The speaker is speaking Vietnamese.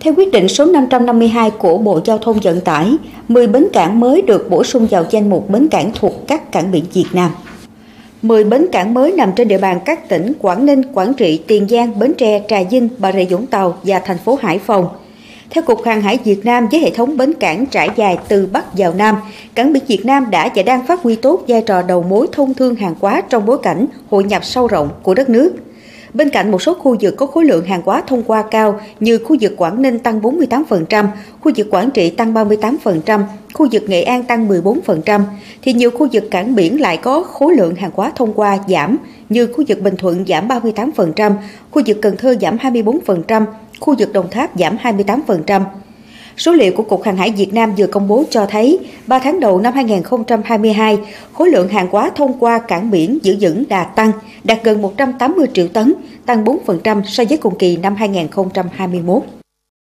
Theo quyết định số 552 của Bộ Giao thông Vận tải, 10 bến cảng mới được bổ sung vào danh mục bến cảng thuộc các cảng biển Việt Nam. 10 bến cảng mới nằm trên địa bàn các tỉnh Quảng Ninh, Quảng Trị, Tiền Giang, Bến Tre, Trà Vinh, Bà Rịa Vũng Tàu và thành phố Hải Phòng. Theo Cục Hàng hải Việt Nam, với hệ thống bến cảng trải dài từ Bắc vào Nam, cảng biển Việt Nam đã và đang phát huy tốt vai trò đầu mối thông thương hàng hóa trong bối cảnh hội nhập sâu rộng của đất nước. Bên cạnh một số khu vực có khối lượng hàng hóa thông qua cao như khu vực Quảng Ninh tăng 48%, khu vực Quảng Trị tăng 38%, khu vực Nghệ An tăng 14%, thì nhiều khu vực cảng biển lại có khối lượng hàng hóa thông qua giảm như khu vực Bình Thuận giảm 38%, khu vực Cần Thơ giảm 24%, khu vực Đồng Tháp giảm 28%. Số liệu của Cục Hàng hải Việt Nam vừa công bố cho thấy, 3 tháng đầu năm 2022, khối lượng hàng hóa thông qua cảng biển giữ vững đà tăng, đạt gần 180 triệu tấn, tăng 4% so với cùng kỳ năm 2021.